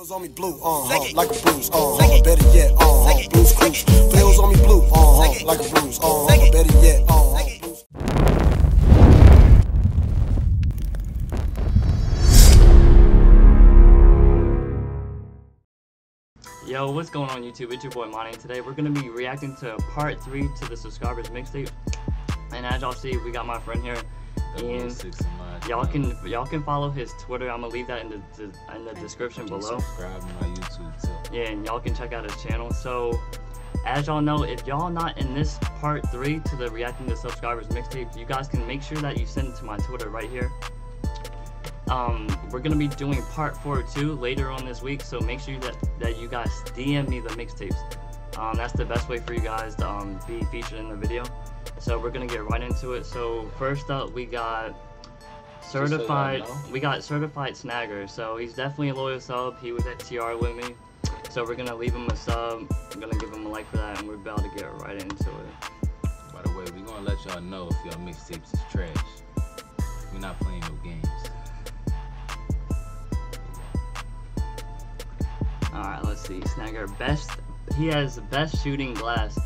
Feels on me blue, uh huh, like a bruise, uh huh, better yet, uh huh, blues cruise. Feels on me blue, uh huh, like a bruise, uh huh, better yet, uh huh. Yo, what's going on YouTube? It's your boy Mani. Today we're gonna be reacting to part three to the subscribers mixtape. And as y'all see, we got my friend here, Ian. Six of mine. Y'all can y'all can follow his Twitter. I'm gonna leave that in the, in the description below. Subscribe to my YouTube too. Yeah, and y'all can check out his channel. So, as y'all know, if y'all not in this part three to the reacting to subscribers mixtape, you guys can make sure that you send it to my Twitter right here. Um, we're gonna be doing part four too later on this week, so make sure that that you guys DM me the mixtapes. Um, that's the best way for you guys to um, be featured in the video. So we're gonna get right into it. So first up, we got Uh, certified. know. We got certified snagger. So he's definitely a loyal sub. He was at TR with me. So we're gonna leave him a sub. I'm gonna give him a like for that, and we're about to get right into it. By the way, we're gonna let y'all know if y'all mixtapes is trash. We're not playing no games. All right, let's see. Snagger best. He has the best shooting glass.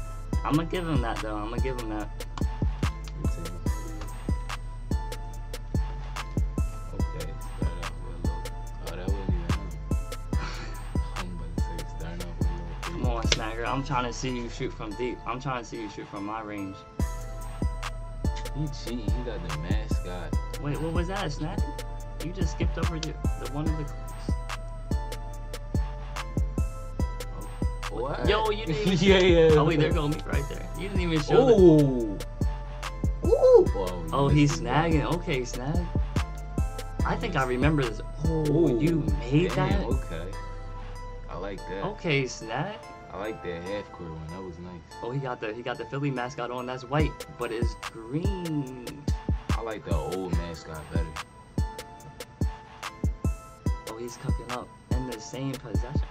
I'm gonna give him that though. I'm gonna give him that. Come on, Snagger. I'm trying to see you shoot from deep. I'm trying to see you shoot from my range. He cheating. He got the mascot. Wait, what was that, Snagger? You just skipped over the, the one of the. Oh, what? Yo, you didn't even yeah, yeah. Oh wait, there go me right there. You didn't even show. The... Ooh. Ooh. Whoa, Oh, oh he's missed it. snagging. Okay, snag. I think I remember this. Oh, Ooh, you made damn, that. Okay. I like that. Okay, snag. I like that half court one. That was nice. Oh, he got the he got the Philly mascot on. That's white, but it's green. I like the old mascot better. Oh, he's cooking up in the same possession.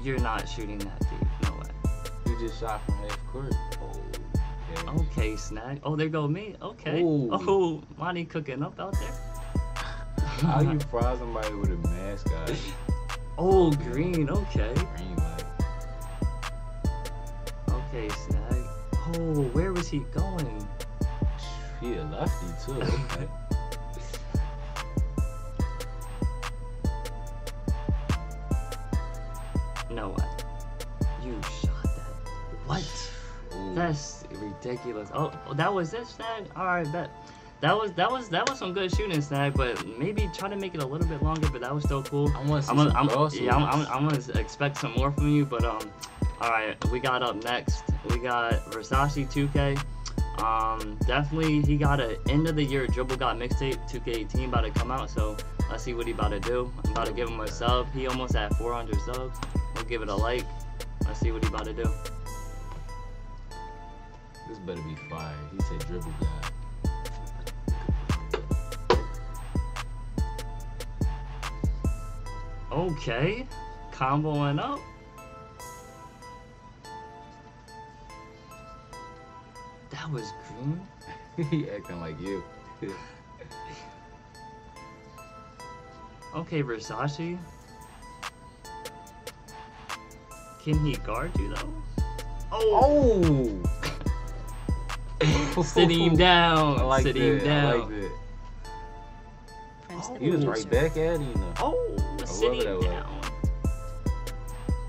You're not shooting that deep. No way. You just shot from half court. Oh. Okay. Okay, snag. Oh, there go me. Okay. Ooh. Oh, Mani cooking up out there. How you fry somebody with a mascot? Oh, green. Okay. Green light. Okay, snag. Oh, where was he going? He a lefty too. Okay. No way. You shot that. What? Ooh. That's ridiculous. Oh, that was it, snag. All right, bet. That was that was that was some good shooting, snag. But maybe try to make it a little bit longer. But that was still cool. I want to see I'm gonna, I'm, yeah, I'm, I'm, I'm gonna expect some more from you. But um, all right, we got up next. We got Versace 2K. Um, definitely he got a end of the year dribble god mixtape 2K18 about to come out. So let's see what he about to do. I'm about to give him a sub. He almost at 400 subs. We'll give it a like. Let's see what he about to do. This better be fire. He said dribble guy. Okay, comboing up. That was green. he acting like you. Okay, Versace. Can he guard you though? Oh, Oh. sit him down. I like sit that. him down. I like that. Oh, He was right back at him though. Oh, I sit love it him that way. down.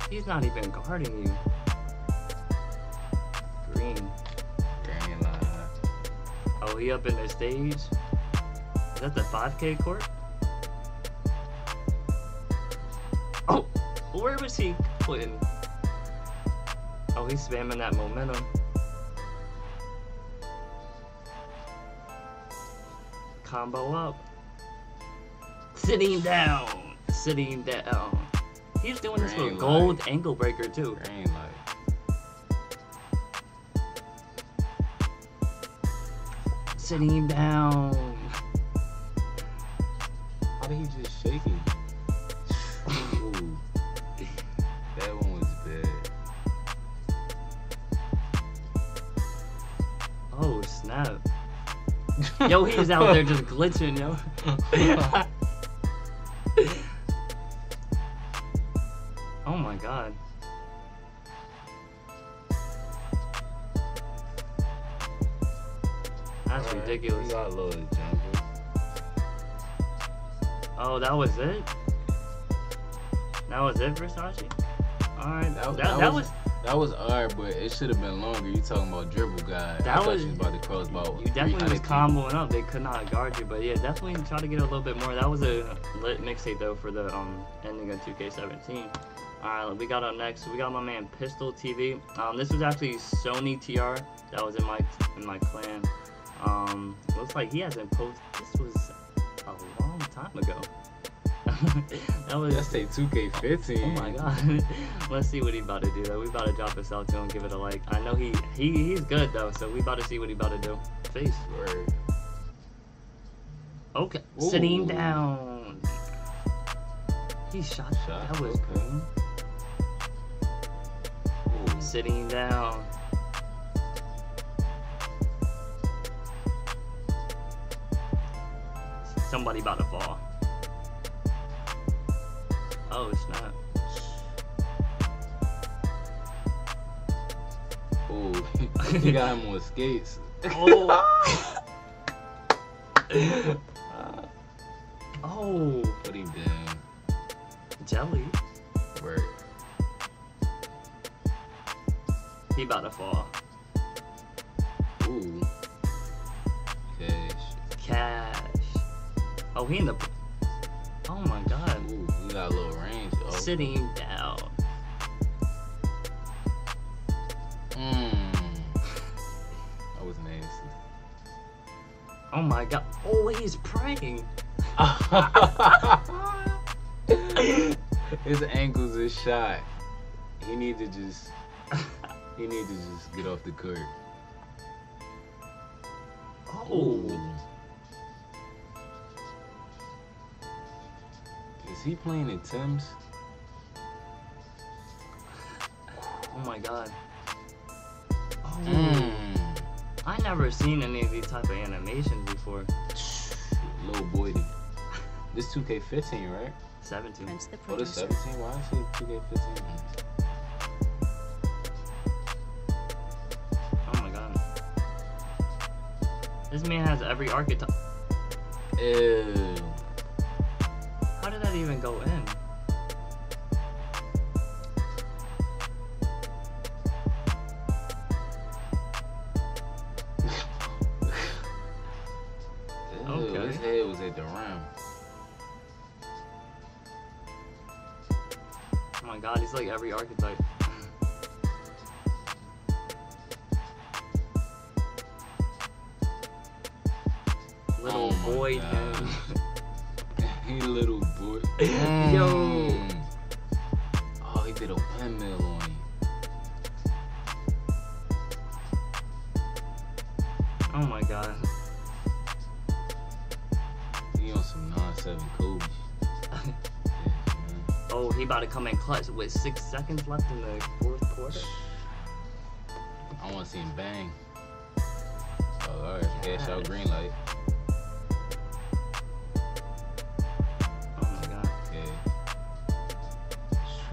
He's not even guarding you. Green. Green line. Oh, he up in the stage. Is that the 5K court? Oh, where was he putting? Oh, he's spamming that momentum. Combo up. Sitting down. Sitting down. Um, he's doing this with gold light. ankle breaker too. Green light. Sitting down. How did he just shake him? That one was bad. Oh snap. Yo, he's out there just glitching, yo. god. That's Alright, ridiculous. We got loaded jumpers. Oh, that was it? That was it, Versace? Alright. That- That, that that, was- was, That was alright, but it should have been longer. You talking about dribble guy? That I was- you was about to cross about. You definitely was 300 comboing up. They could not guard you, but yeah, definitely try to get a little bit more. That was a lit mixtape though for the um ending of 2K17. All right, we got up next. We got my man Pistol TV. Um, this was actually Sony TR. That was in my in my clan. Um, looks like he hasn't posted. This was a long time ago. that was. Let's say 2K15. Oh my god. Let's see what he about to do though. We about to drop this out to him, give it a like. I know he he he's good though, so we about to see what he about to do. Face. Word. Okay. Sitting down. He shot. Shot, That was okay. Sitting down. Somebody about to fall. Oh it's not. Ooh. he got him on skates. Oh. oh. Put him down. Jelly. Word. He about to fall. Ooh. Cash. Cash. Oh, he in the. Oh my god. Ooh, we got a little range. Oh. Sitting down. Mm. That was nasty. Oh my god. Oh, he's praying. His ankles is shot. He need to just he need to just get off the court. Oh. Is he playing in Tim's? Oh my god. Oh. Mm. I never seen any of these type of animations before. Little boy. This 2K15, right? 17. Prince the Oh, this 17? Why is say 2K15? This man has every archetype. Ew. How did that even go in? Okay. His head was at the rim. Oh my god, he's like every archetype. Little Oh boy God. he little boy. Yo. Mm. Oh, he did a windmill on you. Oh my god. He on some 9-7 Kobe. Yes. Oh, he about to come in clutch with six seconds left in the fourth quarter. I want to see him bang. Oh, all right. Cash out green light.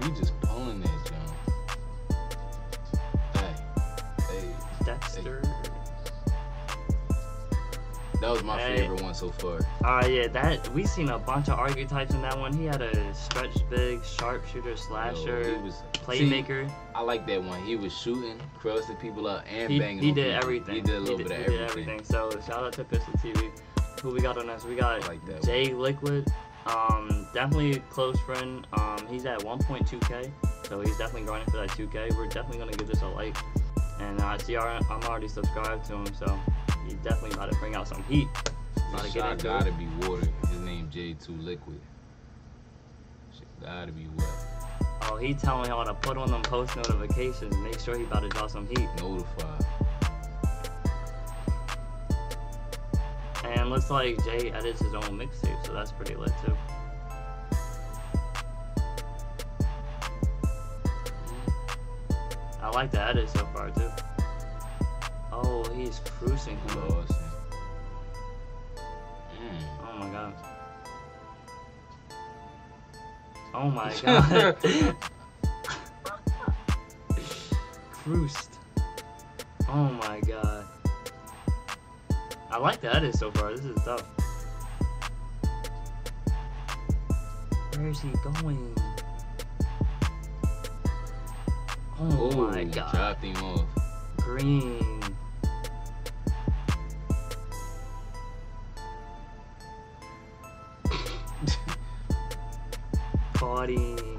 He just pulling that jump. Hey, hey. Dexter. That was my Hey. favorite one so far. Alright, yeah, that we seen a bunch of archetypes in that one. He had a stretch big, sharpshooter, Yo, slasher, he was playmaker. See, I like that one. He was shooting, crossing people up, and he, banging. he did people. everything. He did a little did- bit of did everything. So shout out to Pistol TV. Who we got on us? We got like Jay Liquid. Um, definitely a close friend. Um, he's at 1.2k, so he's definitely grinding for that 2k. We're definitely gonna give this a like. And I see our, I'm already subscribed to him, so he's definitely about to bring out some heat. About to get gotta it. be water. His name J2 Liquid. Shit gotta be wet. Oh, he telling y'all to put on them post notifications. Make sure he about to drop some heat. Notified. Looks like Jay edits his own mixtape, so that's pretty lit too. I like the edit so far too. Oh, he's cruising him. Oh, Lost him. Oh, my god. Oh my god. Proust. Oh my god. I like the edit so far. This is tough. Where is he going? Oh Oh, my god. dropped him off. Green. Body. Ew.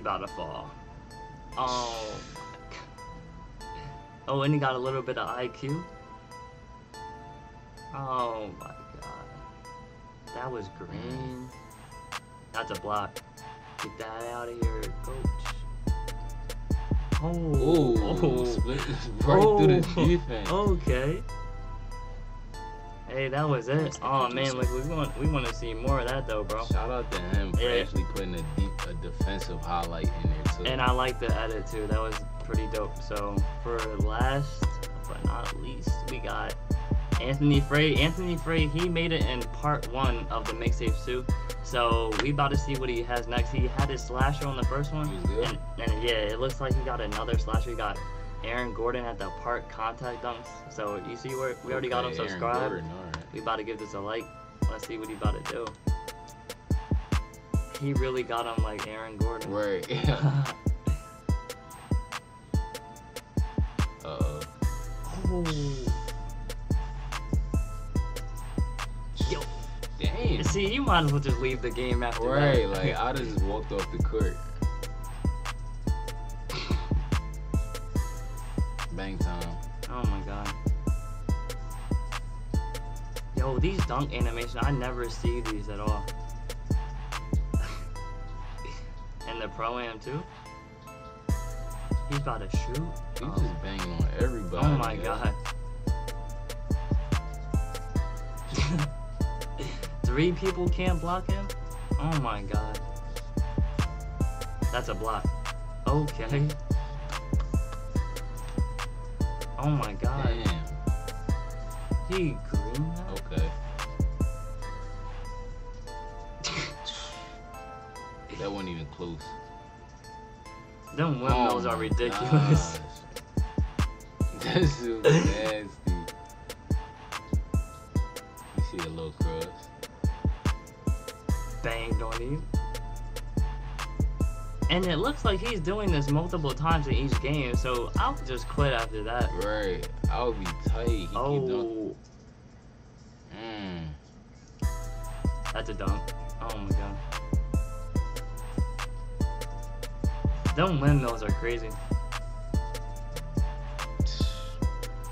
About to fall. Oh. Oh, and he got a little bit of IQ. Oh my god. That was green. That's a block. Get that out of here, coach. Oh, Oh, split right through the Oh, defense. Okay. Hey, that was it. Oh man, like we want we want to see more of that though, bro. Shout out to him for Yeah. actually putting a deep, a defensive highlight in there too. And I like the edit too. That was pretty dope. So for last but not least, we got Anthony Frey. Anthony Frey, he made it in part one of the mixtape suit. So we about to see what he has next. He had his slasher on the first one. He was good. And, and yeah, it looks like he got another slasher. He got Aaron Gordon at the park contact dunks. So you see where we already got him Okay, subscribed. Gordon. We about to give this a like. Let's see what he about to do. He really got him like Aaron Gordon. Right. Uh-oh. oh. Yo, Damn. see, you might as well just leave the game after Right, that. like I just walked off the court. Bang time. oh my god. Yo, these dunk animations, I never see these at all. and the pro am too. He's about to shoot. He's Oh. just banging on everybody. Oh my god. Three people can't block him? Oh my god. That's a block. Okay. Oh my god. Damn. He green? Okay. That wasn't even close. Them windmills Oh are ridiculous. This is nasty. You see a little cross. Banged on you. And it looks like he's doing this multiple times in each game, so I'll just quit after that. Right. I'll be tight. He. Oh, Mm. that's a dunk. Oh my god. Them windmills are crazy.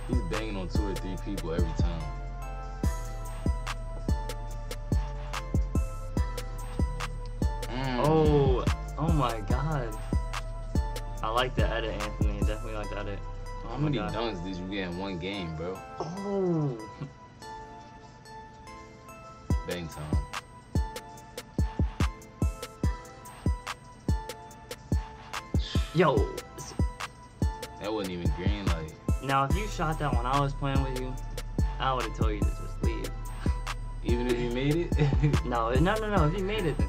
He's banging on two or three people every time. Mm. Oh my god. I like the edit, Anthony. Definitely like the edit. Oh How many god. dunks did you get in one game, bro? Oh. Bang time. Yo. That wasn't even green light. Now, if you shot that when I was playing with you, I would have told you to just leave. Even if you made it? No, no, no, no. If you made it, then.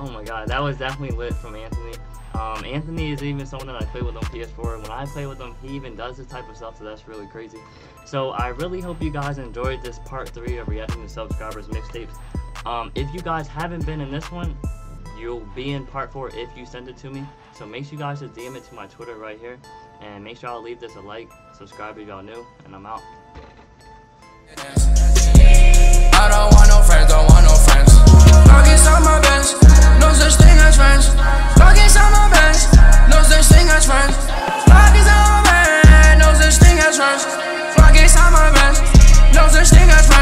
Oh my god, that was definitely lit from Anthony. Um, Anthony is even someone that I play with on PS4. When I play with him, he even does this type of stuff, so that's really crazy. So I really hope you guys enjoyed this part three of reacting to subscribers mixtapes. Um, if you guys haven't been in this one, you'll be in part four if you send it to me. So make sure you guys just DM it to my Twitter right here, and make sure y'all leave this a like, subscribe if y'all new, and I'm out. I don't want no friends, don't want no no such thing as friends. Pockets on my bench. No such thing as friends. Pockets on my bench. No such thing as friends. Pockets on my bench. No such thing as friends.